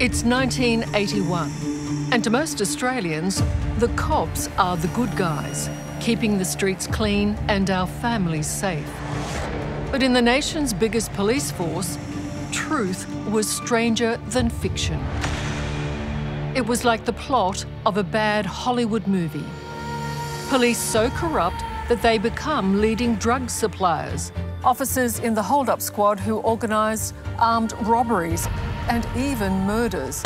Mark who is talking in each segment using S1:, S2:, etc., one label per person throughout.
S1: It's 1981, and to most Australians, the cops are the good guys, keeping the streets clean and our families safe. But in the nation's biggest police force, truth was stranger than fiction. It was like the plot of a bad Hollywood movie. Police so corrupt that they become leading drug suppliers. Officers in the hold-up squad who organised armed robberies and even murders.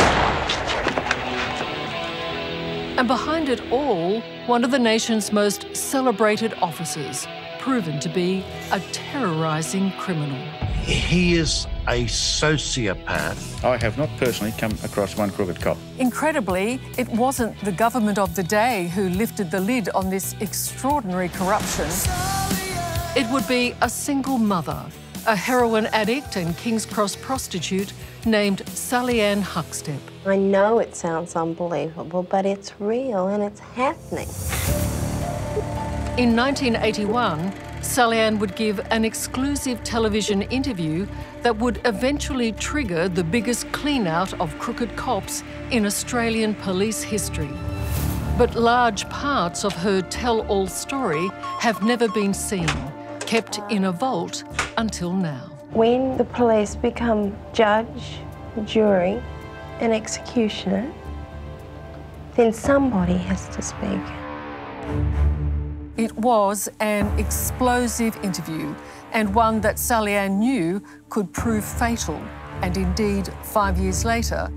S1: And behind it all, one of the nation's most celebrated officers, proven to be a terrorising criminal.
S2: He is a sociopath.
S3: I have not personally come across one crooked cop.
S1: Incredibly, it wasn't the government of the day who lifted the lid on this extraordinary corruption. It would be a single mother, a heroin addict and King's Cross prostitute named Sallie-Anne Huckstepp.
S4: I know it sounds unbelievable, but it's real and it's happening.
S1: In 1981, Sallie-Anne would give an exclusive television interview that would eventually trigger the biggest clean-out of crooked cops in Australian police history. But large parts of her tell-all story have never been seen, kept in a vault until now.
S4: When the police become judge, jury, and executioner, then somebody has to speak.
S1: It was an explosive interview and one that Sallie-Anne knew could prove fatal. And indeed, five years later,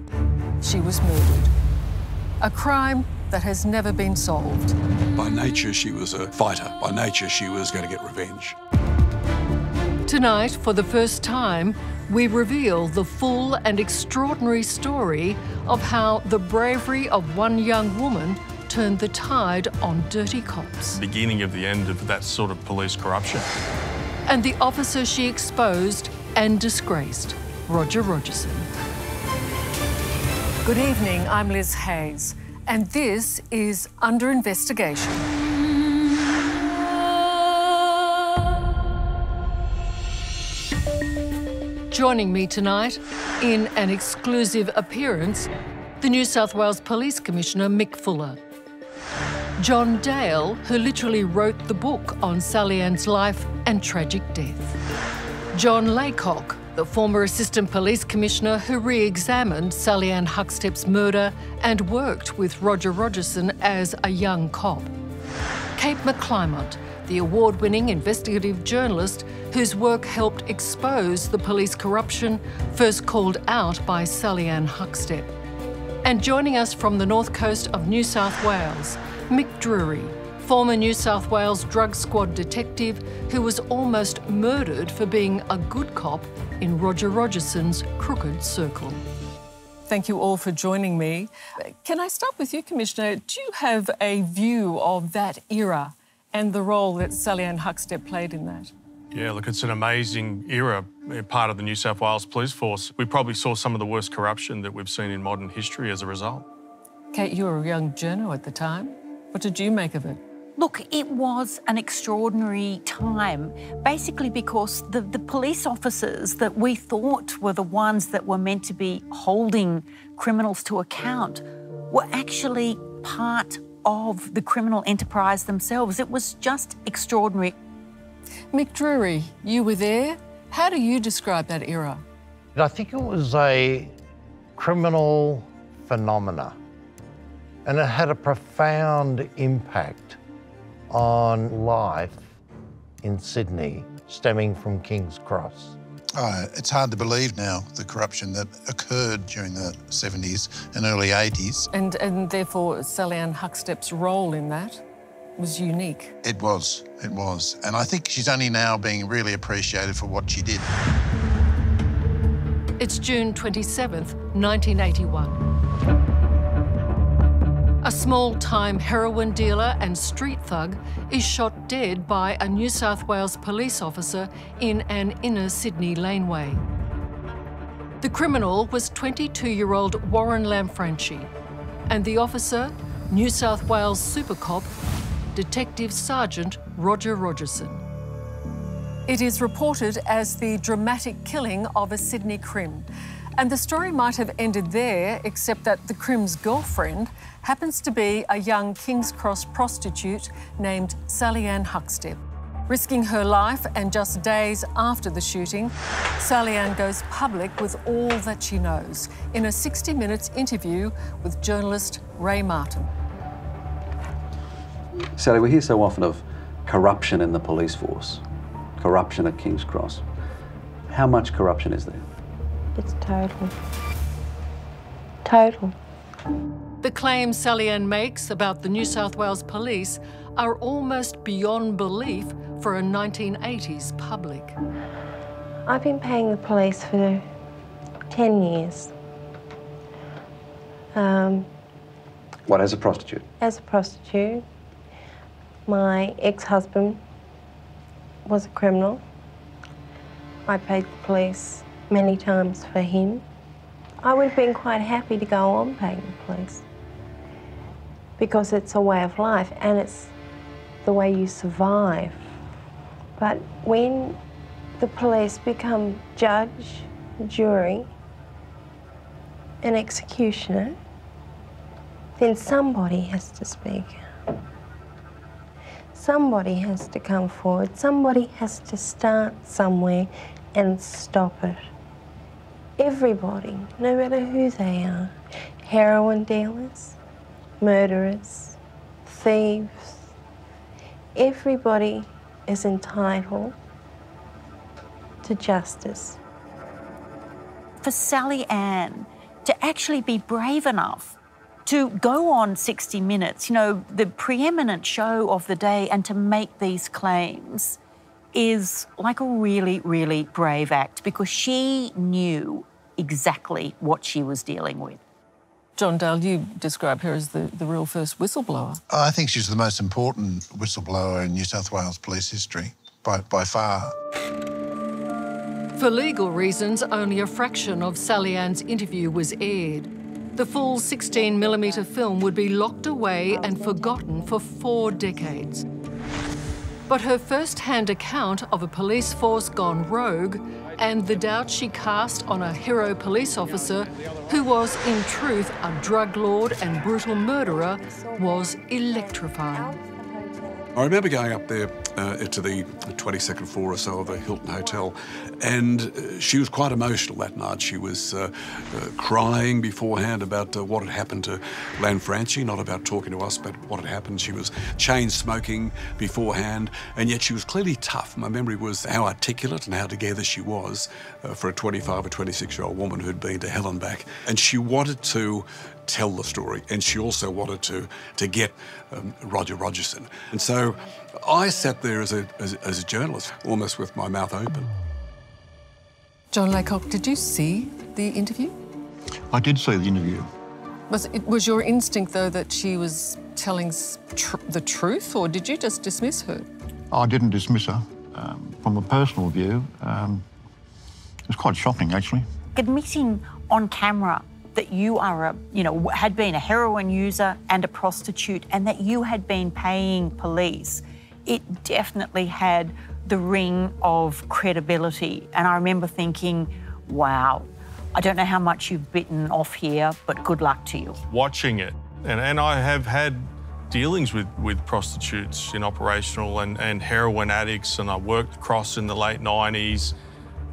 S1: she was murdered. A crime that has never been solved.
S5: By nature, she was a fighter. By nature, she was going to get revenge.
S1: Tonight, for the first time, we reveal the full and extraordinary story of how the bravery of one young woman turned the tide on dirty cops.
S6: Beginning of the end of that sort of police corruption.
S1: And the officer she exposed and disgraced, Roger Rogerson. Good evening, I'm Liz Hayes, and this is Under Investigation. Joining me tonight in an exclusive appearance, the New South Wales Police Commissioner Mick Fuller. John Dale, who literally wrote the book on Sallie-Anne's life and tragic death. John Laycock, the former Assistant Police Commissioner who re-examined Sallie-Anne Huckstepp's murder and worked with Roger Rogerson as a young cop. Kate McClymont, the award-winning investigative journalist whose work helped expose the police corruption first called out by Sallie-Anne Huckstepp. And joining us from the north coast of New South Wales, Mick Drury, former New South Wales drug squad detective who was almost murdered for being a good cop in Roger Rogerson's crooked circle. Thank you all for joining me. Can I start with you, Commissioner? Do you have a view of that era and the role that Sallie-Anne Huckstepp played in that?
S6: Yeah, look, it's an amazing era, eh, part of the New South Wales Police Force. We probably saw some of the worst corruption that we've seen in modern history as a result.
S1: Kate, you were a young journo at the time. What did you make of it?
S7: Look, it was an extraordinary time, basically because the, the police officers that we thought were the ones that were meant to be holding criminals to account were actually part of the criminal enterprise themselves. It was just extraordinary.
S1: Mick Drury, you were there. How do you describe that era?
S2: I think it was a criminal phenomena and it had a profound impact on life in Sydney stemming from King's Cross.
S8: Oh, it's hard to believe now the corruption that occurred during the 70s and early 80s.
S1: And, and therefore, Sallie-Anne Huckstepp's role in that was unique.
S8: It was, it was. And I think she's only now being really appreciated for what she did.
S1: It's June 27th, 1981. A small-time heroin dealer and street thug is shot dead by a New South Wales police officer in an inner Sydney laneway. The criminal was 22-year-old Warren Lanfranchi and the officer, New South Wales Super Cop, Detective Sergeant Roger Rogerson. It is reported as the dramatic killing of a Sydney crim, And the story might have ended there, except that the Crim's girlfriend happens to be a young King's Cross prostitute named Sallie-Anne Huckstepp. Risking her life and just days after the shooting, Sallie-Anne goes public with all that she knows in a 60 Minutes interview with journalist Ray Martin.
S9: Sally, we hear so often of corruption in the police force, corruption at King's Cross. How much corruption is there?
S4: It's total. Total.
S1: The claims Sallie-Anne makes about the New South Wales police are almost beyond belief for a 1980s public.
S4: I've been paying the police for 10 years. Um,
S9: What, as a prostitute?
S4: as a prostitute, my ex-husband was a criminal. I paid the police many times for him. I would have been quite happy to go on paying the police because it's a way of life and it's the way you survive. But when the police become judge, jury, and executioner, then somebody has to speak. Somebody has to come forward. Somebody has to start somewhere and stop it. Everybody, no matter who they are. Heroin dealers, murderers, thieves. Everybody is entitled to justice.
S7: For Sallie-Anne to actually be brave enough to go on 60 Minutes, you know, the preeminent show of the day, and to make these claims is like a really, really brave act because she knew exactly what she was dealing with.
S1: John Dale, you describe her as the, the real first whistleblower.
S8: I think she's the most important whistleblower in New South Wales police history, by, by far.
S1: For legal reasons, only a fraction of Sallie-Anne's interview was aired. The full 16mm film would be locked away and forgotten for four decades. But her first hand account of a police force gone rogue and the doubt she cast on a hero police officer who was, in truth, a drug lord and brutal murderer was electrifying.
S5: I remember going up there uh, to the 22nd floor or so of the Hilton Hotel, and uh, she was quite emotional that night. She was uh, uh, crying beforehand about uh, what had happened to Lanfranchi, not about talking to us, but what had happened. She was chain smoking beforehand, and yet she was clearly tough. My memory was how articulate and how together she was uh, for a 25 or 26 year old woman who'd been to hell and back. And she wanted to tell the story, and she also wanted to to get um, Roger Rogerson. And so I sat there as a, as, as a journalist, almost with my mouth open.
S1: John Laycock, did you see the interview?
S10: I did see the interview.
S1: Was it was your instinct though that she was telling tr- the truth, or did you just dismiss her?
S10: I didn't dismiss her. Um, from a personal view, um, it was quite shocking, actually.
S7: Admitting on camera that you are a, you know, had been a heroin user and a prostitute and that you had been paying police, it definitely had the ring of credibility. And I remember thinking, wow, I don't know how much you've bitten off here, but good luck to you.
S6: watching it. And, and I have had dealings with, with prostitutes in operational and, and heroin addicts, and I worked across in the late 90s.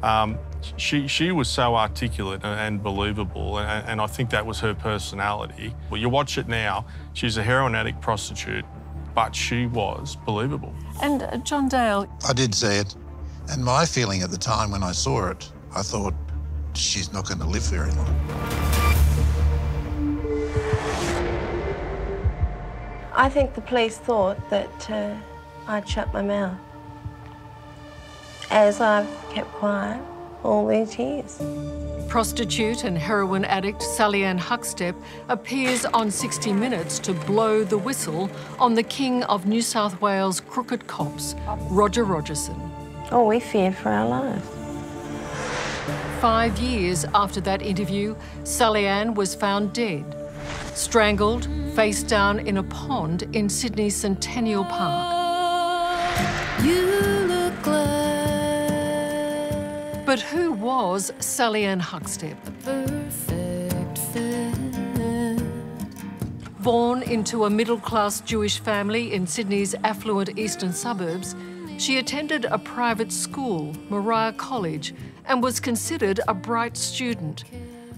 S6: Um, she, she was so articulate and, believable, and, and I think that was her personality. Well, you watch it now, she's a heroin addict prostitute, but she was believable.
S1: And uh, John Dale,
S8: I did see it. And my feeling at the time when I saw it, I thought, she's not going to live very long.
S4: I think the police thought that uh, I'd shut my mouth, as I've kept quiet all these years.
S1: prostitute and heroin addict Sallie-Anne Huckstepp appears on 60 Minutes to blow the whistle on the king of New South Wales crooked cops, Roger Rogerson.
S4: Oh, we feared for our lives.
S1: Five years after that interview, Sallie-Anne was found dead, strangled, face down in a pond in Sydney's Centennial Park. But But who was Sallie-Anne Huckstepp? Born into a middle class Jewish family in Sydney's affluent eastern suburbs, she attended a private school, Moriah College, and was considered a bright student.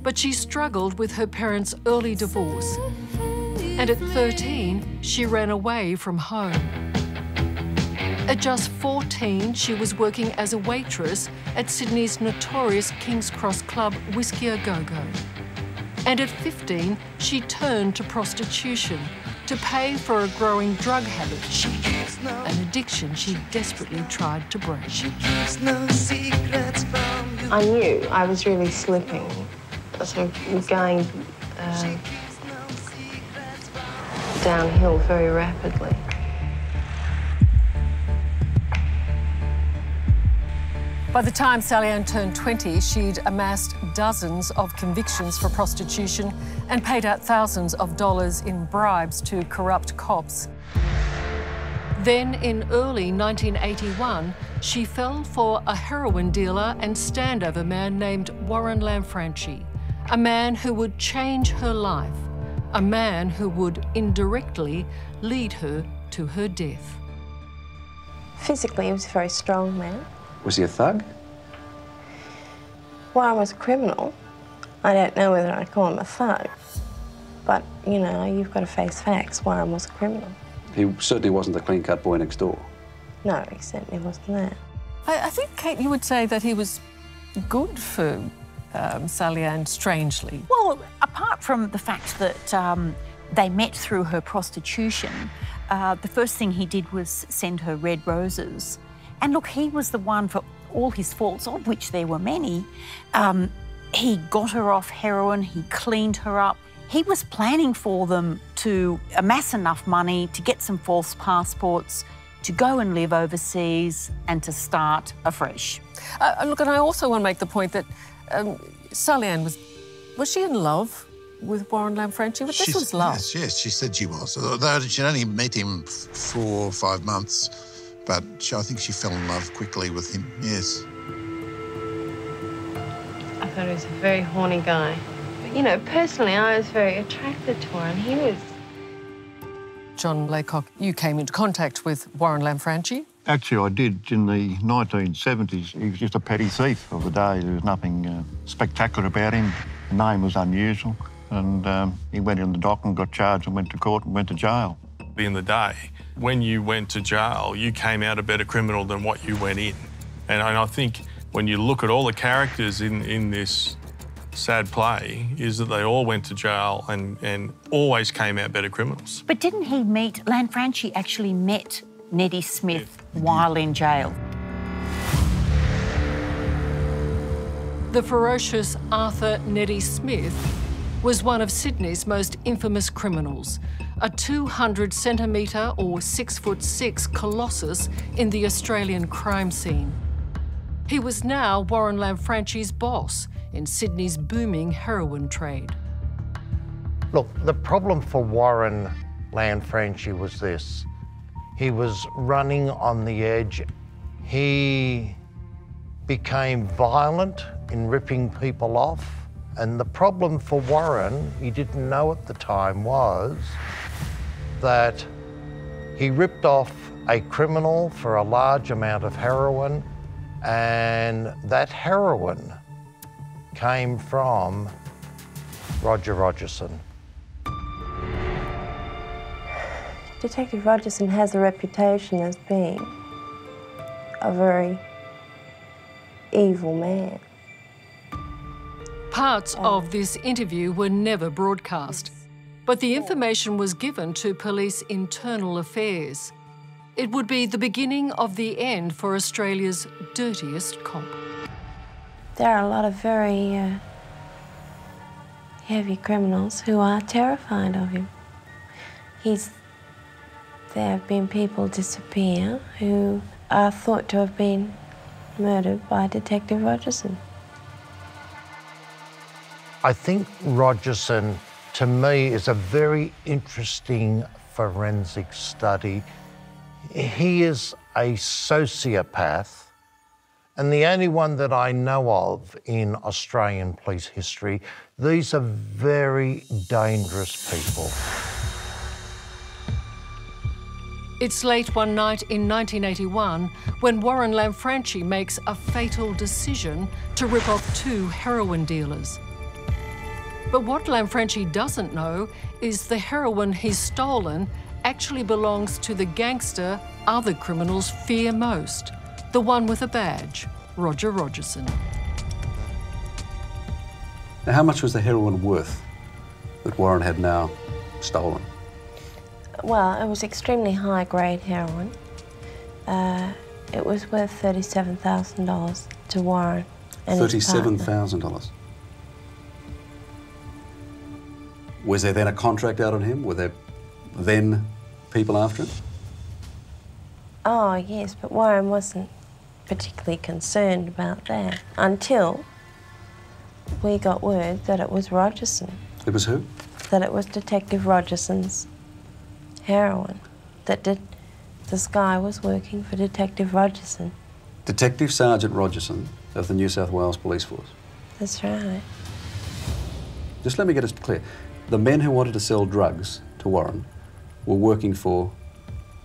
S1: But she struggled with her parents' early divorce. And at 13, she ran away from home. At just 14, she was working as a waitress at Sydney's notorious King's Cross club Whiskey A Go Go. And at 15, she turned to prostitution to pay for a growing drug habit, an addiction she desperately tried to break.
S4: I knew I was really slipping, sort of going uh, downhill very rapidly.
S1: By the time Sallie-Anne turned 20, she'd amassed dozens of convictions for prostitution and paid out thousands of dollars in bribes to corrupt cops. Then, in early 1981, she fell for a heroin dealer and standover man named Warren Lanfranchi, a man who would change her life, a man who would indirectly lead her to her death.
S4: Physically, he was a very strong man.
S9: Was he a thug?
S4: Well, I was a criminal. I don't know whether I'd call him a thug. But, you know, you've got to face facts. Warren was a criminal.
S9: He certainly wasn't the clean cut boy next door.
S4: No, he certainly wasn't that.
S1: I, I think, Kate, you would say that he was good for um, Sallie-Anne, strangely.
S7: Well, apart from the fact that um, they met through her prostitution, uh, the first thing he did was send her red roses. And look, he was the one for all his faults, of which there were many. Um, he got her off heroin, he cleaned her up. He was planning for them to amass enough money to get some false passports, to go and live overseas, and to start afresh.
S1: Uh, look, and I also want to make the point that um, Sallie-Anne was, was she in love with Warren Lanfranchi? But this
S8: She's-
S1: was love.
S8: Yes, yes, she said she was. Although she'd only met him f- four or five months, but she, I think she fell in love quickly with him, yes.
S4: I thought he was a very horny guy. But, you know, personally, I was very attracted to him. He was
S1: John Laycock, you came into contact with Warren Lanfranchi.
S10: Actually, I did in the 1970s. He was just a petty thief of the day. There was nothing uh, spectacular about him. The name was unusual. And um, he went in the dock and got charged and went to court and went to jail.
S6: In the day, when you went to jail, you came out a better criminal than what you went in. And I I think when you look at all the characters in, in this sad play, is that they all went to jail and, and always came out better criminals.
S7: But didn't he meet, Lanfranchi actually met Neddy Smith while in jail?
S1: The ferocious Arthur Neddy Smith was one of Sydney's most infamous criminals, a 200 centimetre or 6 foot 6 colossus in the Australian crime scene. He was now Warren Lanfranchi's boss in Sydney's booming heroin trade.
S2: Look, the problem for Warren Lanfranchi was this. He was running on the edge. He became violent in ripping people off. And the problem for Warren, he didn't know at the time, was that he ripped off a criminal for a large amount of heroin, and that heroin came from Roger Rogerson.
S4: Detective Rogerson has a reputation as being a very evil man.
S1: Parts uh, of this interview were never broadcast, but the information was given to police internal affairs. It would be the beginning of the end for Australia's dirtiest cop.
S4: There are a lot of very uh, heavy criminals who are terrified of him. He's. There have been people disappear who are thought to have been murdered by Detective Rogerson.
S2: I think Rogerson, to me, is a very interesting forensic study. He is a sociopath and the only one that I know of in Australian police history. These are very dangerous people.
S1: It's late one night in 1981 when Warren Lanfranchi makes a fatal decision to rip off two heroin dealers. But what Lanfranchi doesn't know is the heroin he's stolen actually belongs to the gangster other criminals fear most, the one with a badge, Roger Rogerson.
S9: Now, how much was the heroin worth that Warren had now stolen?
S4: Well, it was extremely high grade heroin. Uh, it was worth $37,000 to Warren. And his partner.
S9: $37,000. Was there then a contract out on him? Were there then people after him?
S4: Oh, ah, yes, but Warren wasn't particularly concerned about that until we got word that it was Rogerson,
S9: It was who?
S4: that it was Detective Rogerson's heroin, that did, this guy was working for Detective Rogerson.
S9: Detective Sergeant Rogerson of the New South Wales Police Force.
S4: That's right.
S9: Just let me get this clear. The men who wanted to sell drugs to Warren were working for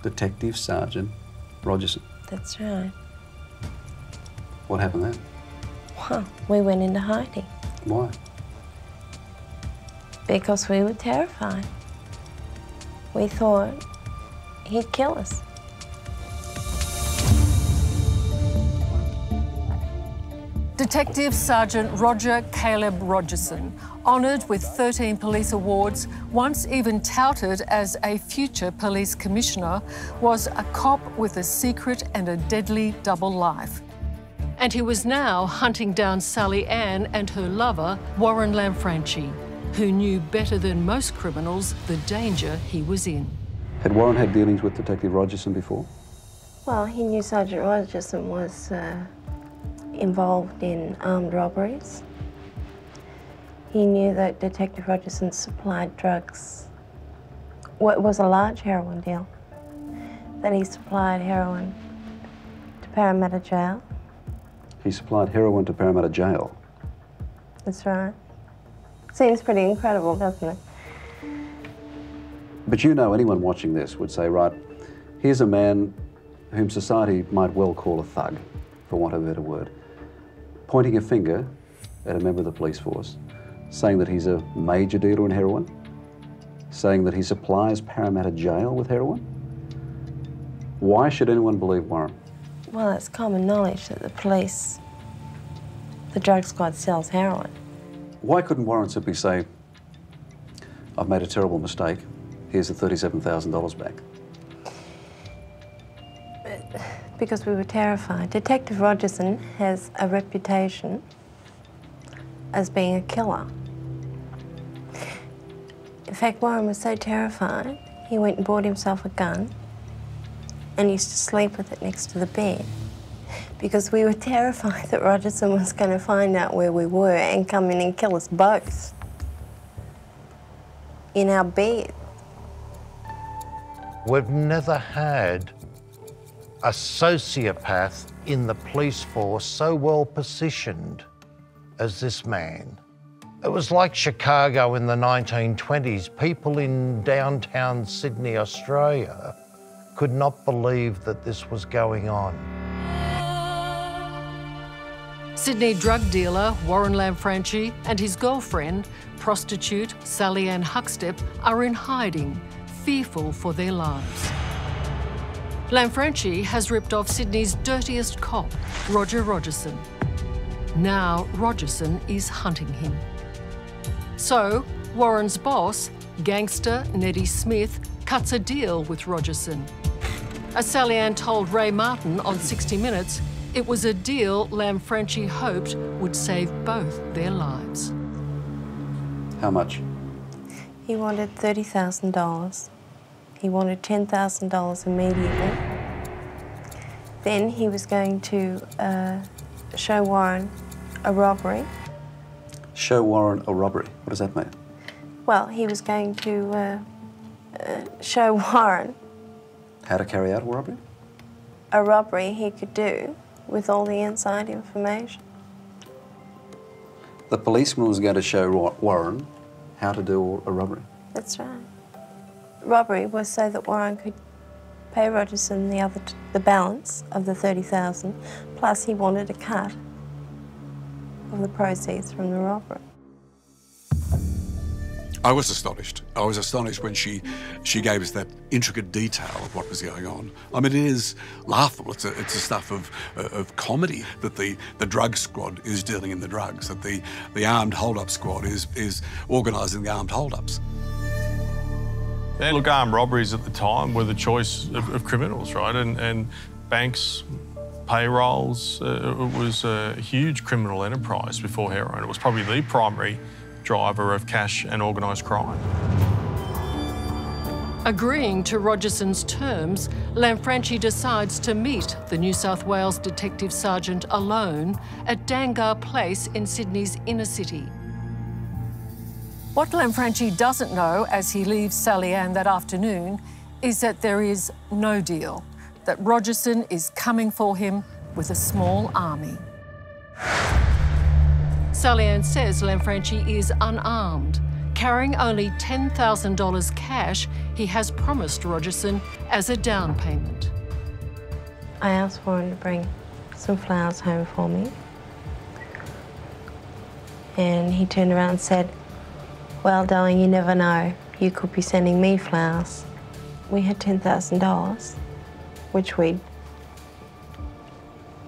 S9: Detective Sergeant Rogerson.
S4: That's right.
S9: What happened then?
S4: Well, we went into hiding
S9: Why?
S4: because we were terrified. We thought he'd kill us.
S1: Detective Sergeant Roger Caleb Rogerson, honoured with 13 police awards, once even touted as a future police commissioner, was a cop with a secret and a deadly double life. And he was now hunting down Sallie-Anne and her lover, Warren Lanfranchi, who knew better than most criminals the danger he was in.
S9: Had Warren had dealings with Detective Rogerson before?
S4: Well, he knew Sergeant Rogerson was uh, involved in armed robberies. He knew that Detective Rogerson supplied drugs. What was a large heroin deal. That he supplied heroin to Parramatta Jail.
S9: He supplied heroin to Parramatta Jail.
S4: That's right. Seems pretty incredible, doesn't it?
S9: But you know, anyone watching this would say, right, here's a man whom society might well call a thug, for want of a better word, pointing a finger at a member of the police force, saying that he's a major dealer in heroin, saying that he supplies Parramatta Jail with heroin. Why should anyone believe Warren?
S4: Well, it's common knowledge that the police, the drug squad sells heroin.
S9: Why couldn't Warren simply say, I've made a terrible mistake, here's the $37,000 back?
S4: Because we were terrified. Detective Rogerson has a reputation as being a killer. In fact, Warren was so terrified, he went and bought himself a gun and used to sleep with it next to the bed because we were terrified that Rogerson was going to find out where we were and come in and kill us both in our bed.
S2: We've never had a sociopath in the police force so well positioned as this man. It was like Chicago in the 1920s. People in downtown Sydney, Australia, could not believe that this was going on.
S1: Sydney drug dealer Warren Lanfranchi and his girlfriend, prostitute Sallie-Anne Huckstepp, are in hiding, fearful for their lives. Lanfranchi has ripped off Sydney's dirtiest cop, Roger Rogerson. Now Rogerson is hunting him. So, Warren's boss, gangster Neddy Smith, cuts a deal with Rogerson. As Sallie-Anne told Ray Martin on 60 Minutes, it was a deal Lanfranchi hoped would save both their lives.
S9: How much?
S4: He wanted $30,000. He wanted $10,000 immediately. Then he was going to uh, show Warren a robbery.
S9: Show Warren a robbery. What does that mean?
S4: Well, he was going to uh, uh, show Warren
S9: How to carry out a robbery?
S4: a robbery he could do with all the inside information.
S9: The policeman was going to show Warren how to do a robbery.
S4: That's right. Robbery was so that Warren could pay Rogerson the other the balance of the 30,000 plus he wanted a cut of the proceeds from the robbery.
S5: I was astonished. I was astonished when she she gave us that intricate detail of what was going on. I mean, it is laughable. It's a, it's a stuff of of comedy that the, the drug squad is dealing in the drugs, that the, the armed hold-up squad is is organising the armed hold-ups.
S6: Yeah, look, armed robberies at the time were the choice of, of criminals, right? And, and banks, payrolls, uh, it was a huge criminal enterprise before heroin. It was probably the primary driver of cash and organised crime.
S1: Agreeing to Rogerson's terms, Lanfranchi decides to meet the New South Wales Detective Sergeant alone at Dangar Place in Sydney's inner city. What Lanfranchi doesn't know as he leaves Sallie-Anne that afternoon is that there is no deal, that Rogerson is coming for him with a small army. Sallie-Anne says Lanfranchi is unarmed, carrying only $10,000 cash he has promised Rogerson as a down payment.
S4: I asked Warren to bring some flowers home for me. And he turned around and said, well, darling, you never know. You could be sending me flowers. We had $10,000, which we'd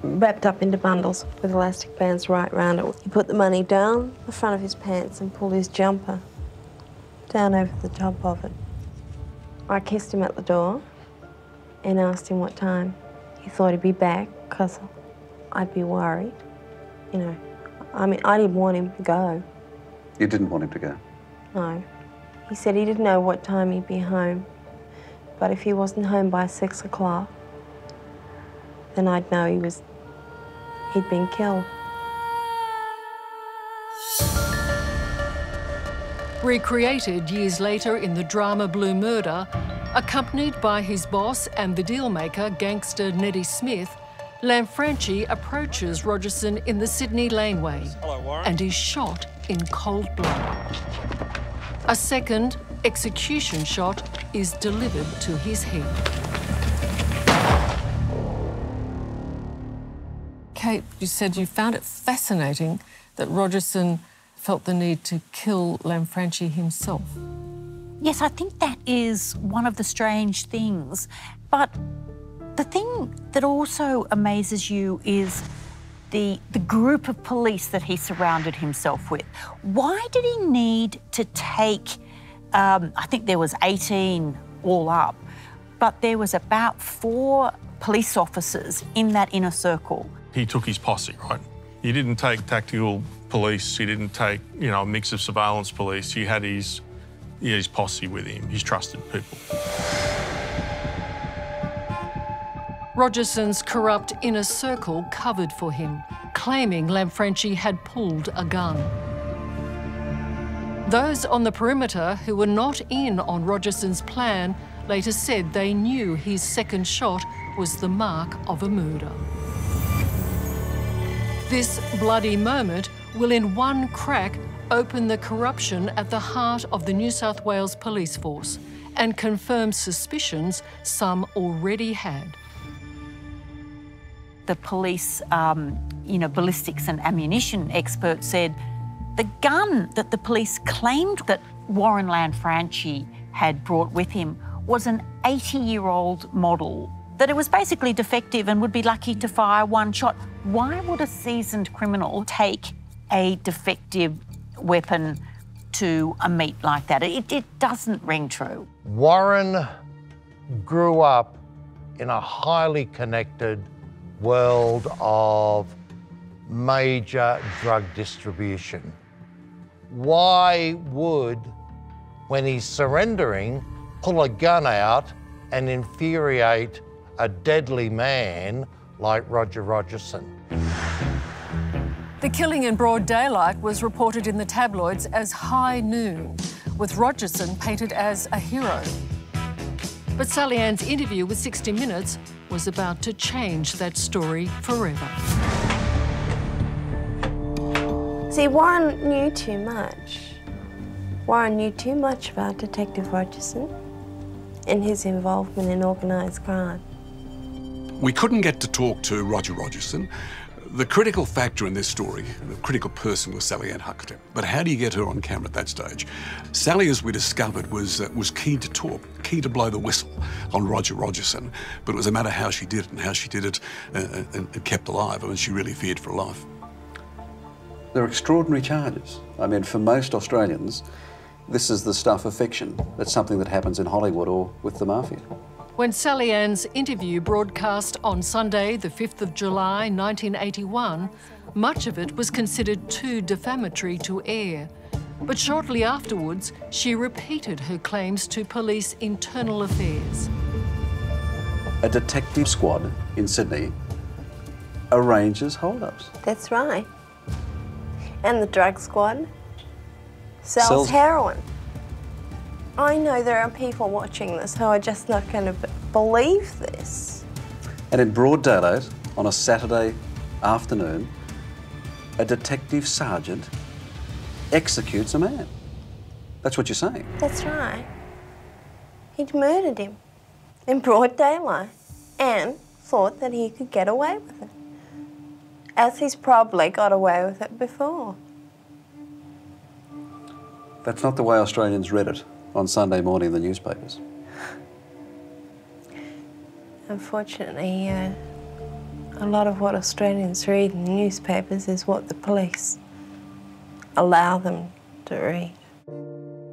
S4: wrapped up into bundles with elastic bands right round it. He put the money down the front of his pants and pulled his jumper down over the top of it. I kissed him at the door and asked him what time he thought he'd be back because I'd be worried. You know, I mean, I didn't want him to go.
S9: You didn't want him to go?
S4: No. He said he didn't know what time he'd be home, but if he wasn't home by six o'clock, then I'd know he was he'd been killed.
S1: Recreated years later in the drama Blue Murder, accompanied by his boss and the dealmaker, gangster Neddy Smith, Lanfranchi approaches Rogerson in the Sydney laneway Hello, and is shot in cold blood. A second execution shot is delivered to his head. Kate, you said you found it fascinating that Rogerson felt the need to kill Lanfranchi himself.
S7: Yes, I think that is one of the strange things. But the thing that also amazes you is the, the group of police that he surrounded himself with. Why did he need to take, um, I think there was 18 all up, but there was about four police officers in that inner circle
S6: he took his posse, right? He didn't take tactical police. He didn't take, you know, a mix of surveillance police. He had his, his posse with him, his trusted people.
S1: Rogerson's corrupt inner circle covered for him, claiming Lanfranchi had pulled a gun. Those on the perimeter who were not in on Rogerson's plan later said they knew his second shot was the mark of a murder. This bloody moment will in one crack open the corruption at the heart of the New South Wales police force and confirm suspicions some already had.
S7: The police, um, you know, ballistics and ammunition expert said the gun that the police claimed that Warren Lanfranchi had brought with him was an 80-year-old model that it was basically defective and would be lucky to fire one shot. Why would a seasoned criminal take a defective weapon to a meet like that? It, it doesn't ring true.
S2: Warren grew up in a highly connected world of major drug distribution. Why would, when he's surrendering, pull a gun out and infuriate a deadly man like Roger Rogerson.
S1: The killing in broad daylight was reported in the tabloids as high noon, with Rogerson painted as a hero. But Sallie-Anne's interview with 60 Minutes was about to change that story forever.
S4: See, Warren knew too much. Warren knew too much about Detective Rogerson and his involvement in organised crime.
S5: We couldn't get to talk to Roger Rogerson. The critical factor in this story, the critical person was Sallie-Anne Huckett. But how do you get her on camera at that stage? Sally, as we discovered, was uh, was keen to talk, keen to blow the whistle on Roger Rogerson. But it was a matter how she did it and how she did it uh, and, and kept alive. I mean, she really feared for life.
S9: They're extraordinary charges. I mean, for most Australians, this is the stuff of fiction. It's something that happens in Hollywood or with the mafia.
S1: When Sallie-Anne's interview broadcast on Sunday, the 5th of July 1981, much of it was considered too defamatory to air. But shortly afterwards, she repeated her claims to police internal affairs.
S9: A detective squad in Sydney arranges holdups.
S4: That's right. And the drug squad sells,
S9: Sells-
S4: heroin. I know there are people watching this who are just not going to believe this.
S9: And in broad daylight, on a Saturday afternoon, a detective sergeant executes a man. That's what you're saying.
S4: That's right. He'd murdered him in broad daylight and thought that he could get away with it. As he's probably got away with it before.
S9: That's not the way Australians read it on Sunday morning in the newspapers.
S4: Unfortunately, uh, a lot of what Australians read in the newspapers is what the police allow them to read.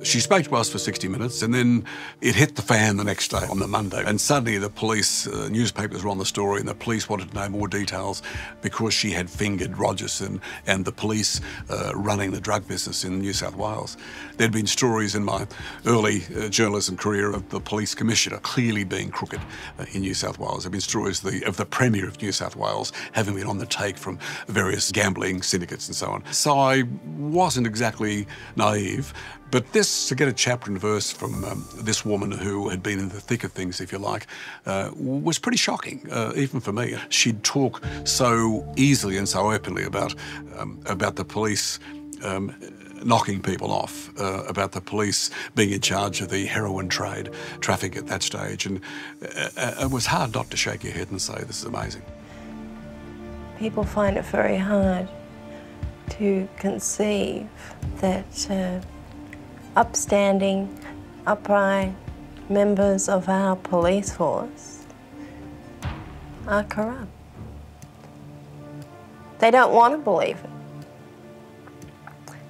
S5: She spoke to us for 60 minutes and then it hit the fan the next day on the Monday. And suddenly the police, uh, newspapers were on the story and the police wanted to know more details because she had fingered Rogerson and the police uh, running the drug business in New South Wales. There'd been stories in my early uh, journalism career of the police commissioner clearly being crooked uh, in New South Wales. There've been stories of the, of the Premier of New South Wales having been on the take from various gambling syndicates and so on. So I wasn't exactly naive. But this, to get a chapter and verse from um, this woman who had been in the thick of things, if you like, uh, was pretty shocking, uh, even for me. She'd talk so easily and so openly about um, about the police. Um, knocking people off, uh, about the police being in charge of the heroin trade, traffic at that stage. And uh, uh, it was hard not to shake your head and say, this is amazing.
S4: People find it very hard to conceive that uh, upstanding, upright members of our police force are corrupt. They don't want to believe it.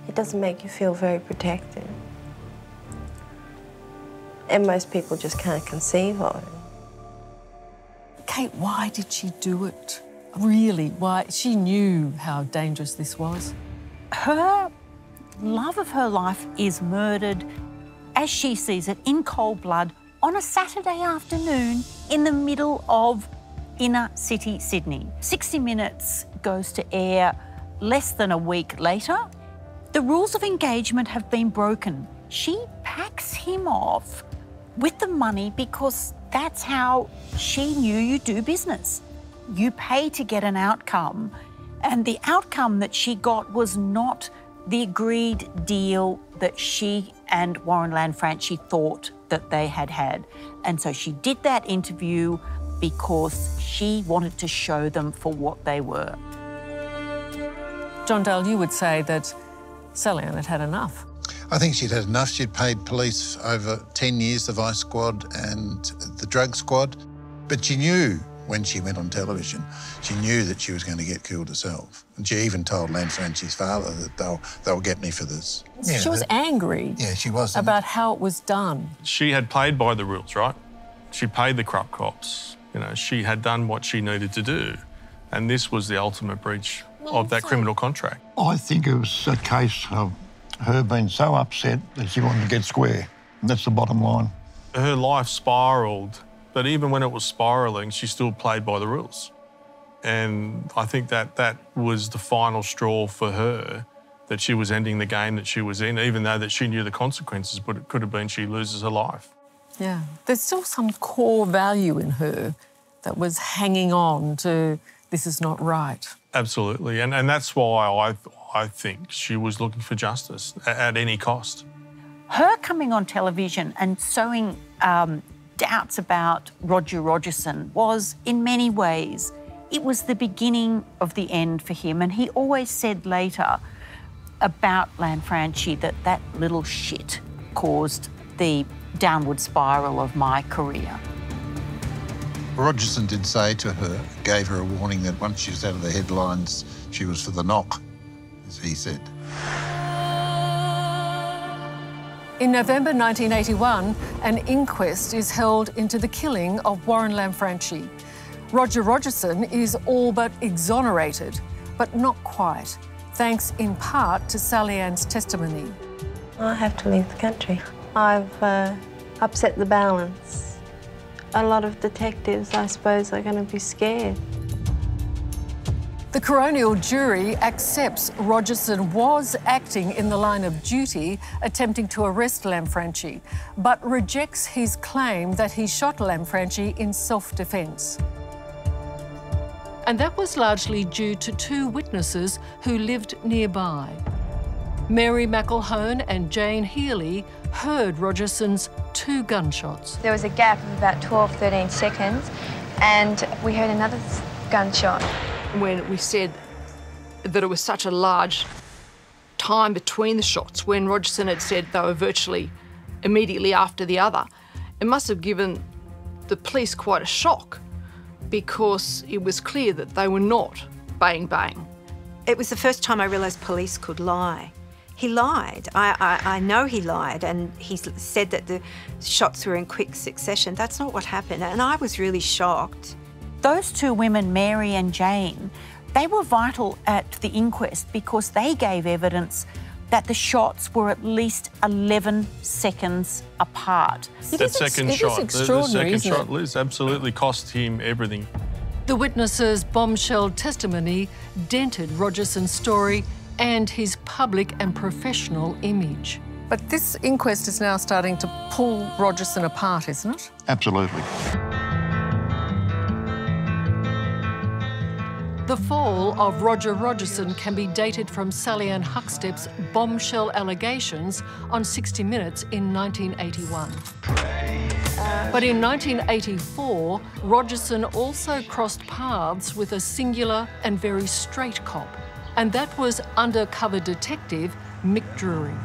S4: It doesn't make you feel very protected. And most people just can't conceive of it.
S1: Kate, why did she do it? Really, why? She knew how dangerous this was.
S7: Her love of her life is murdered, as she sees it, in cold blood on a Saturday afternoon in the middle of inner city Sydney. 60 Minutes goes to air less than a week later. The rules of engagement have been broken. She packs him off with the money because that's how she knew you do business. You pay to get an outcome, and the outcome that she got was not the agreed deal that she and Warren Lanfranchi thought that they had had. And so she did that interview because she wanted to show them for what they were.
S1: John Dale, you would say that Sallie-Anne had had enough.
S8: I think she'd had enough. She'd paid police over 10 years, the Vice Squad and the Drug Squad. But she knew when she went on television, she knew that she was going to get killed herself. And she even told Lanfranchi's father that they'll, they'll get me for this.
S1: she was
S8: that-
S1: angry
S8: Yeah, she was.
S1: about how it was done.
S6: She had played by the rules, right? She paid the corrupt cops. You know, she had done what she needed to do. And this was the ultimate breach of that criminal contract.
S10: I think it was a case of her being so upset that she wanted to get square. And that's the bottom line.
S6: Her life spiraled, but even when it was spiraling, she still played by the rules. And I think that that was the final straw for her that she was ending the game that she was in, even though that she knew the consequences, but it could have been she loses her life.
S1: Yeah. There's still some core value in her that was hanging on to this is not right.
S6: Absolutely. And, and that's why I, I think she was looking for justice at, at any cost.
S7: Her coming on television and sowing um, doubts about Roger Rogerson was, in many ways, it was the beginning of the end for him. And he always said later about Lanfranchi that that little shit caused the downward spiral of my career.
S8: Rogerson did say to her, gave her a warning that once she was out of the headlines, she was for the knock, as he said.
S1: In November 1981, an inquest is held into the killing of Warren Lanfranchi. Roger Rogerson is all but exonerated, but not quite, thanks in part to Sallie-Anne's testimony.
S4: I have to leave the country. I've uh, upset the balance. A lot of detectives, I suppose, are going to be scared.
S1: The coronial jury accepts Rogerson was acting in the line of duty, attempting to arrest Lanfranchi, but rejects his claim that he shot Lanfranchi in self-defence. And that was largely due to two witnesses who lived nearby. Mary McElhone and Jane Healy heard Rogerson's two gunshots.
S11: There was a gap of about 12, 13 seconds, and we heard another gunshot.
S12: When we said that it was such a large time between the shots, when Rogerson had said they were virtually immediately after the other, it must have given the police quite a shock because it was clear that they were not bang bang.
S13: It was the first time I realised police could lie. He lied. I, I, I, know he lied, and he said that the shots were in quick succession. That's not what happened, and I was really shocked.
S7: Those two women, Mary and Jane, they were vital at the inquest because they gave evidence that the shots were at least 11 seconds apart.
S6: that second shot, the, the, second shot, Liz, absolutely cost him everything.
S1: The witnesses' bombshell testimony dented Rogerson's story and his public and professional image. But this inquest is now starting to pull Rogerson apart, isn't it?
S10: Absolutely.
S1: The fall of Roger Rogerson can be dated from Sally Ann Huckstepp's bombshell allegations on 60 Minutes in 1981. But in 1984, Rogerson also crossed paths with a singular and very straight cop, and that was undercover detective Mick Drury.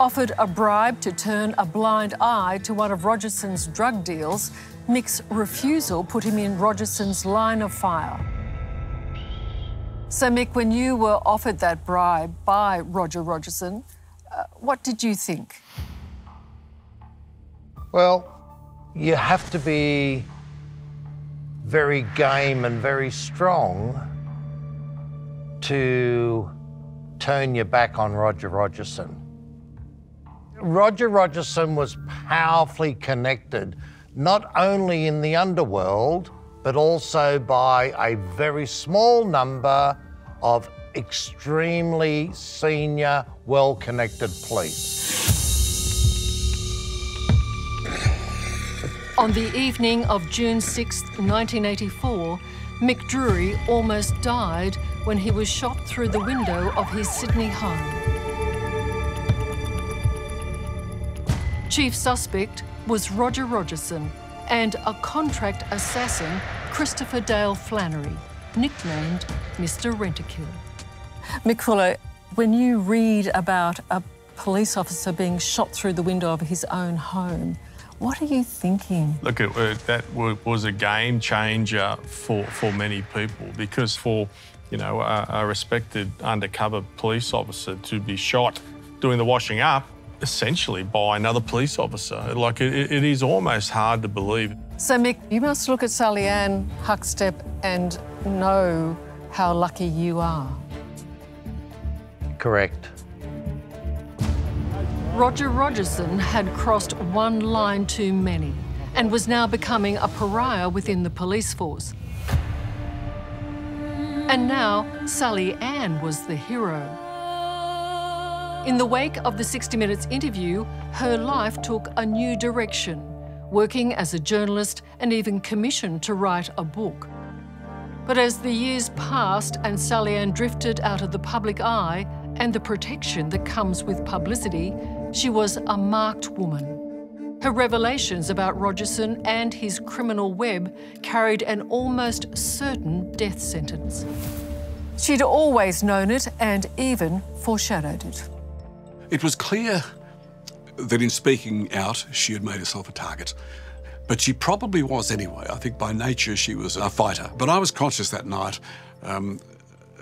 S1: Offered a bribe to turn a blind eye to one of Rogerson's drug deals, Mick's refusal put him in Rogerson's line of fire. So, Mick, when you were offered that bribe by Roger Rogerson, uh, what did you think?
S2: Well, you have to be very game and very strong to turn your back on Roger Rogerson. Roger Rogerson was powerfully connected not only in the underworld, but also by a very small number of extremely senior, well connected police.
S1: On the evening of June 6, 1984, Mick Drury almost died when he was shot through the window of his Sydney home. Chief suspect was Roger Rogerson and a contract assassin, Christopher Dale Flannery, nicknamed Mr. Rentokil. Mick Fuller, when you read about a police officer being shot through the window of his own home, what are you thinking?
S6: Look, it, uh, that was a game changer for, for many people because for, you know, a, a respected undercover police officer to be shot doing the washing up essentially by another police officer. Like, it, it is almost hard to believe.
S1: So, Mick, you must look at Sally Ann Huckstepp and know how lucky you are.
S2: Correct.
S1: Roger Rogerson had crossed one line too many and was now becoming a pariah within the police force. And now Sallie-Anne was the hero. In the wake of the 60 Minutes interview, her life took a new direction working as a journalist and even commissioned to write a book. But as the years passed and Sallie drifted out of the public eye and the protection that comes with publicity, she was a marked woman. Her revelations about Rogerson and his criminal web carried an almost certain death sentence. She'd always known it and even foreshadowed it.
S5: It was clear that in speaking out, she had made herself a target. But she probably was anyway. I think by nature she was a fighter. But I was conscious that night. Um,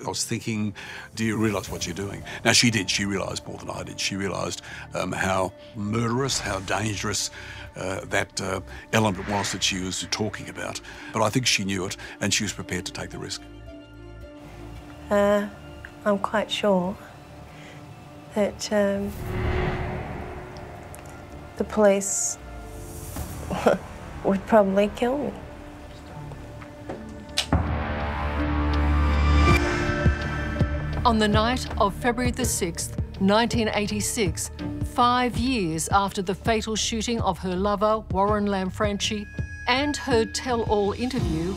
S5: I was thinking, do you realise what you're doing? Now, she did. She realised more than I did. She realised um, how murderous, how dangerous uh, that uh, element was that she was talking about. But I think she knew it and she was prepared to take the risk.
S4: Uh, I'm quite sure that um, the police would probably kill me.
S1: On the night of February the 6th, 1986, five years after the fatal shooting of her lover, Warren Lanfranchi, and her tell-all interview,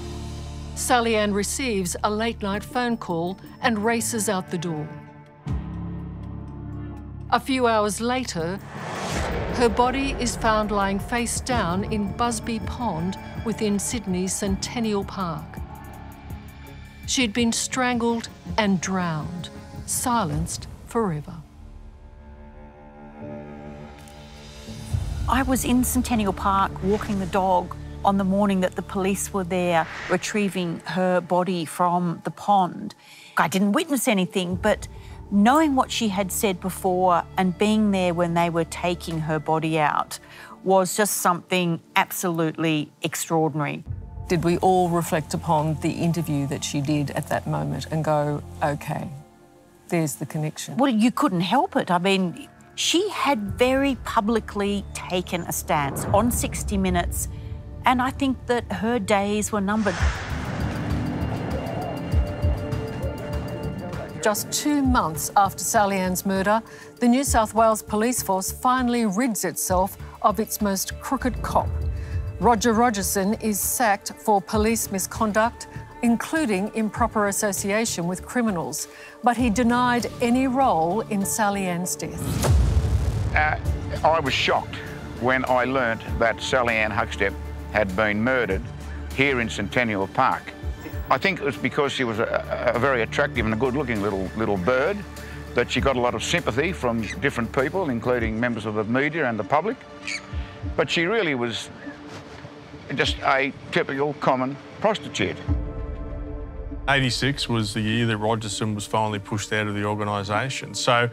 S1: Sallie-Anne receives a late-night phone call and races out the door. A few hours later, her body is found lying face down in Busby Pond within Sydney's Centennial Park. She'd been strangled and drowned, silenced forever.
S7: I was in Centennial Park walking the dog on the morning that the police were there retrieving her body from the pond. I didn't witness anything, but knowing what she had said before and being there when they were taking her body out was just something absolutely extraordinary.
S1: Did we all reflect upon the interview that she did at that moment and go, okay, there's the connection?
S7: Well, you couldn't help it. I mean, she had very publicly taken a stance on 60 Minutes, and I think that her days were numbered.
S1: Just two months after Sallie-Anne's murder, the New South Wales Police Force finally rids itself of its most crooked cop. Roger Rogerson is sacked for police misconduct, including improper association with criminals, but he denied any role in Sallie-Anne's death.
S14: Uh, I was shocked when I learnt that Sally Ann Huckstepp had been murdered here in Centennial Park. I think it was because she was a, a very attractive and a good-looking little little bird that she got a lot of sympathy from different people, including members of the media and the public. But she really was just a typical common prostitute.
S6: 86 was the year that Rogerson was finally pushed out of the organisation. So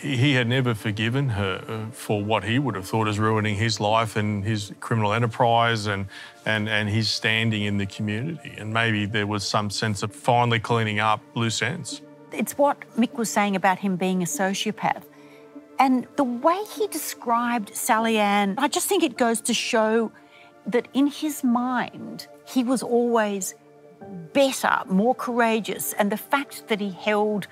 S6: he had never forgiven her uh, for what he would have thought as ruining his life and his criminal enterprise and, and, and his standing in the community. And maybe there was some sense of finally cleaning up loose ends.
S7: It's what Mick was saying about him being a sociopath. And the way he described Sallie-Anne, I just think it goes to show that in his mind, he was always better, more courageous. And the fact that he held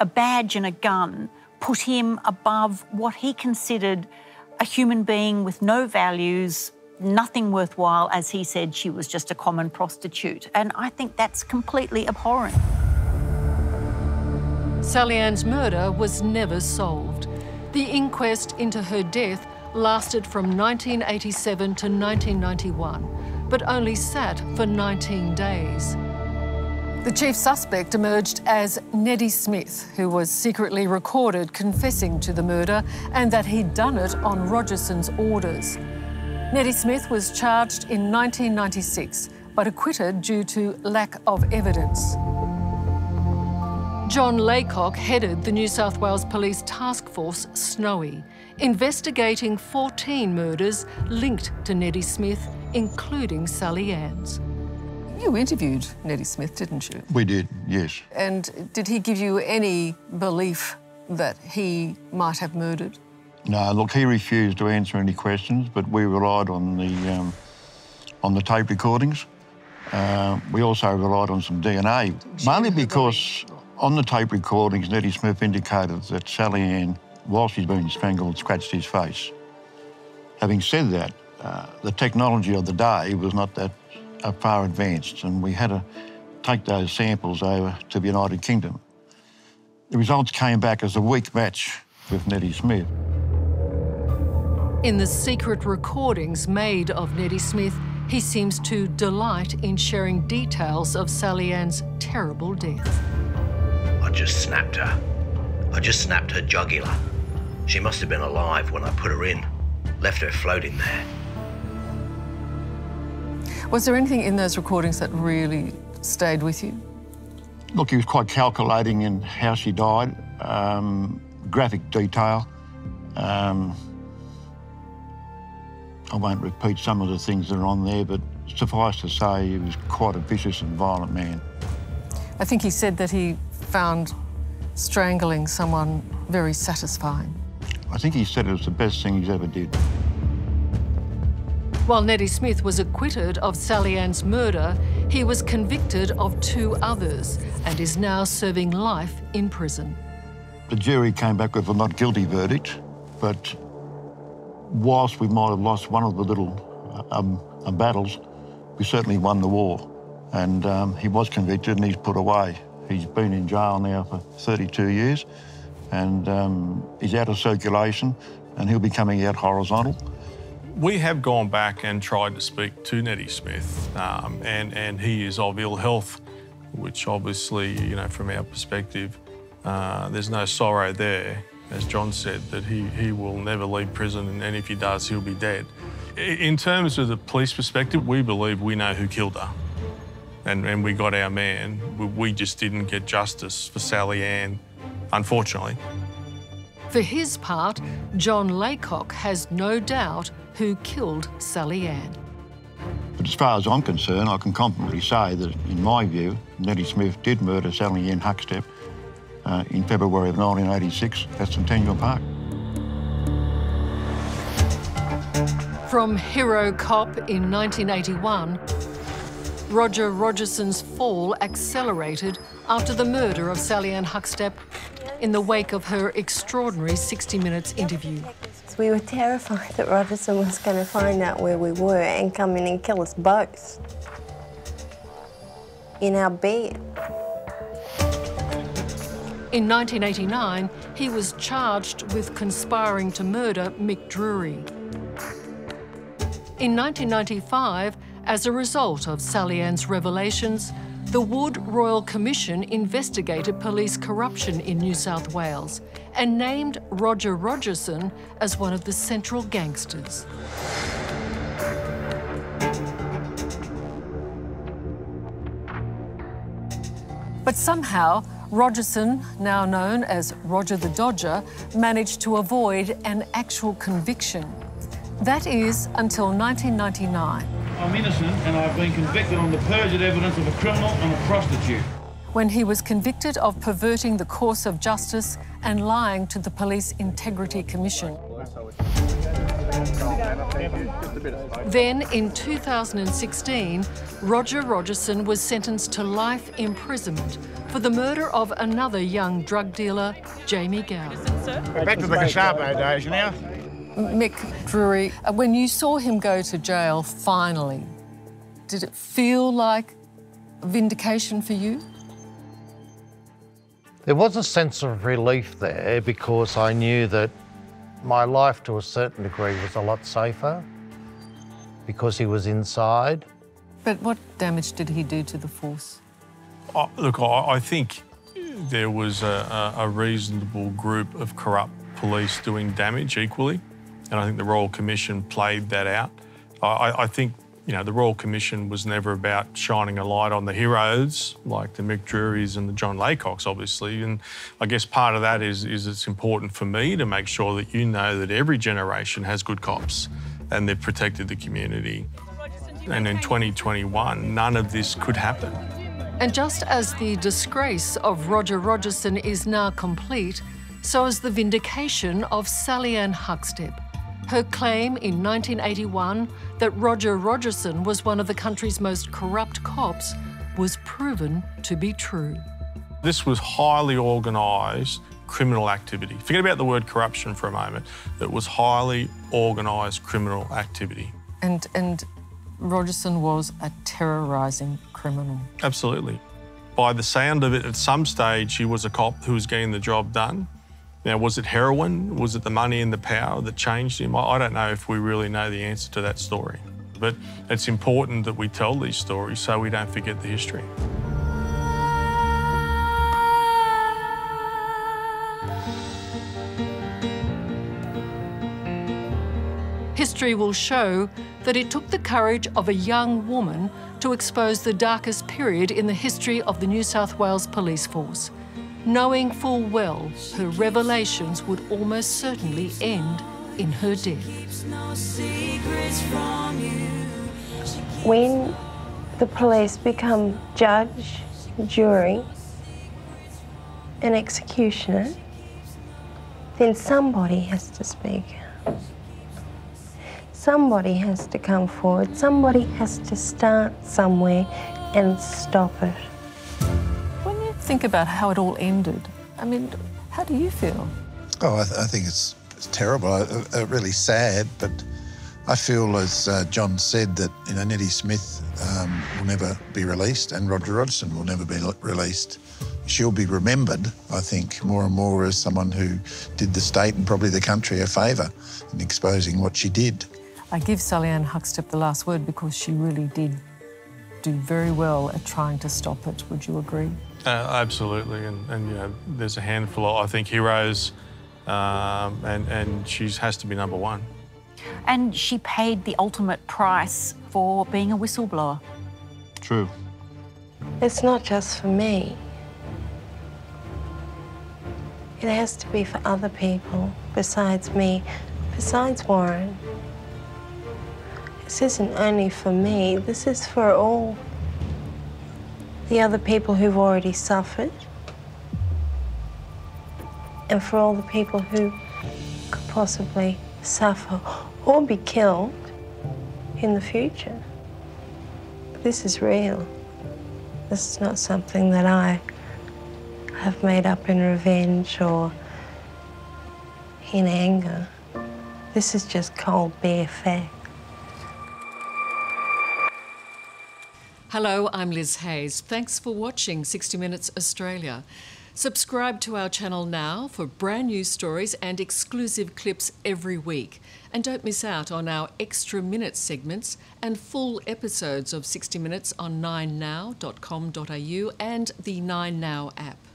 S7: a badge and a gun put him above what he considered a human being with no values, nothing worthwhile. As he said, she was just a common prostitute. And I think that's completely abhorrent.
S1: Sallie-Anne's murder was never solved. The inquest into her death lasted from 1987 to 1991, but only sat for 19 days. The chief suspect emerged as Neddy Smith, who was secretly recorded confessing to the murder and that he'd done it on Rogerson's orders. Neddy Smith was charged in 1996 but acquitted due to lack of evidence. John Laycock headed the New South Wales Police Task Force Snowy, investigating 14 murders linked to Neddy Smith, including Sallie-Anne's. You interviewed Neddy Smith, didn't you?
S10: We did, yes.
S1: And did he give you any belief that he might have murdered?
S10: No, look, he refused to answer any questions, but we relied on the um, on the tape recordings. Uh, we also relied on some DNA, mainly because on the tape recordings, Neddy Smith indicated that Sallie-Anne, while she's been strangled, scratched his face. Having said that, uh, the technology of the day was not that uh, far advanced, and we had to take those samples over to the United Kingdom. The results came back as a weak match with Neddy Smith.
S1: In the secret recordings made of Neddy Smith, he seems to delight in sharing details of Sallie-Anne's terrible death.
S15: I just snapped her. I just snapped her jugular. She must have been alive when I put her in. Left her floating there.
S16: Was there anything in those recordings that really stayed with you?
S10: Look, he was quite calculating in how she died, um, graphic detail. Um, I won't repeat some of the things that are on there, but suffice to say, he was quite a vicious and violent man.
S16: I think he said that he found strangling someone very satisfying.
S10: I think he said it was the best thing he's ever did.
S1: While Neddy Smith was acquitted of Sallie-Anne's murder, he was convicted of two others and is now serving life in prison.
S10: The jury came back with a not guilty verdict, but whilst we might have lost one of the little um, um, battles, we certainly won the war. And um, he was convicted and he's put away. He's been in jail now for 32 years and um, he's out of circulation and he'll be coming out horizontal.
S6: We have gone back and tried to speak to Neddy Smith, um, and, and he is of ill health, which obviously, you know, from our perspective, uh, there's no sorrow there as John said, that he, he will never leave prison, and if he does, he'll be dead. In terms of the police perspective, we believe we know who killed her. And, and we got our man. We, we just didn't get justice for Sallie-Anne, unfortunately.
S1: For his part, John Laycock has no doubt who killed Sallie-Anne.
S10: But as far as I'm concerned, I can confidently say that, in my view, Neddy Smith did murder Sally Ann Huckstepp uh, in February of 1986 at Centennial Park.
S1: From hero cop in 1981, Roger Rogerson's fall accelerated after the murder of Sally Ann Huckstepp in the wake of her extraordinary 60 Minutes interview.
S4: We were terrified that Rogerson was going to find out where we were and come in and kill us both in our bed.
S1: In 1989, he was charged with conspiring to murder Mick Drury. In 1995, as a result of Sallie-Anne's revelations, the Wood Royal Commission investigated police corruption in New South Wales and named Roger Rogerson as one of the central gangsters. But somehow, Rogerson, now known as Roger the Dodger, managed to avoid an actual conviction. That is until 1999.
S17: I'm innocent and I've been convicted on the perjured evidence of a criminal and a prostitute.
S1: When he was convicted of perverting the course of justice and lying to the Police Integrity Commission. Then, in 2016, Roger Rogerson was sentenced to life imprisonment for the murder of another young drug dealer, Jamie Gao.
S18: We're back to the Gestapo days now.
S16: Mick Drury, uh, when you saw him go to jail finally, did it feel like vindication for you?
S2: There was a sense of relief there because I knew that my life to a certain degree was a lot safer because he was inside.
S16: But what damage did he do to the force?
S6: Oh, look, I, I, think there was a, a, reasonable group of corrupt police doing damage equally, and I think the Royal Commission played that out. I, I think you know, the Royal Commission was never about shining a light on the heroes like the Mick Drurys and the John Laycocks, obviously. And I guess part of that is, is it's important for me to make sure that you know that every generation has good cops and they've protected the community. And in 2021, none of this could happen.
S1: And just as the disgrace of Roger Rogerson is now complete, so is the vindication of Sally Ann Huckstepp. Her claim in 1981 that Roger Rogerson was one of the country's most corrupt cops was proven to be true.
S6: This was highly organised criminal activity. Forget about the word corruption for a moment. It was highly organised criminal activity.
S16: And, and Rogerson was a terrorising criminal.
S6: Absolutely. By the sound of it, at some stage, he was a cop who was getting the job done. Now, was it heroin? Was it the money and the power that changed him? I don't know if we really know the answer to that story. But it's important that we tell these stories so we don't forget the history.
S1: History will show that it took the courage of a young woman to expose the darkest period in the history of the New South Wales Police Force, knowing full well her revelations would almost certainly end in her death.
S4: When the police become judge, jury, and executioner, then somebody has to speak. Somebody has to come forward. Somebody has to start somewhere and stop it.
S16: Think about how it all ended, I mean, how do you feel?
S8: Oh, I, th- I think it's, it's terrible, uh, uh, really sad, but I feel, as uh, John said, that you know Neddy Smith um, will never be released, and Roger Rogerson will never be released. She'll be remembered, I think, more and more as someone who did the state and probably the country a favour in exposing what she did.
S16: I give Sally Ann Huckstepp the last word because she really did do very well at trying to stop it. Would you agree?
S6: Uh, absolutely, and, and you know, there's a handful of, I think, heroes, um, and, and she has to be number one.
S7: And she paid the ultimate price for being a whistleblower.
S10: True.
S4: It's not just for me. It has to be for other people besides me, besides Warren. This isn't only for me, this is for all the other people who've already suffered and for all the people who could possibly suffer or be killed in the future. This is real. This is not something that I have made up in revenge or in anger. This is just cold, bare fact.
S1: Hello, I'm Liz Hayes. Thanks for watching 60 Minutes Australia. Subscribe to our channel now for brand new stories and exclusive clips every week. And don't miss out on our extra minute segments and full episodes of 60 Minutes on 9now.com.au and the 9Now app.